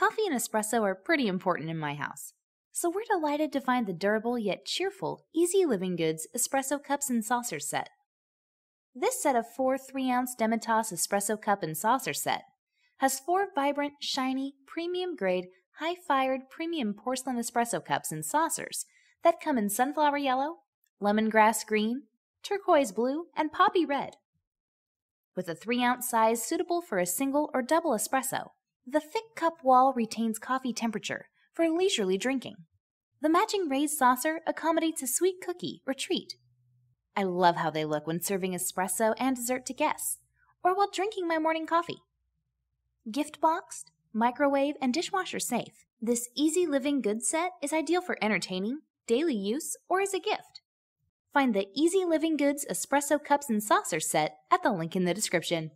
Coffee and espresso are pretty important in my house. So we're delighted to find the durable yet cheerful Easy Living Goods espresso cups and saucers set. This set of four 3 ounce Demitasse espresso cup and saucer set has four vibrant, shiny, premium grade, high fired premium porcelain espresso cups and saucers that come in sunflower yellow, lemongrass green, turquoise blue, and poppy red. With a 3 ounce size suitable for a single or double espresso, the thick cup wall retains coffee temperature for leisurely drinking. The matching raised saucer accommodates a sweet cookie or treat. I love how they look when serving espresso and dessert to guests, or while drinking my morning coffee. Gift boxed, microwave, and dishwasher safe, this easy living goods set is ideal for entertaining, daily use, or as a gift. Find the Easy Living Goods espresso cups and saucers set at the link in the description.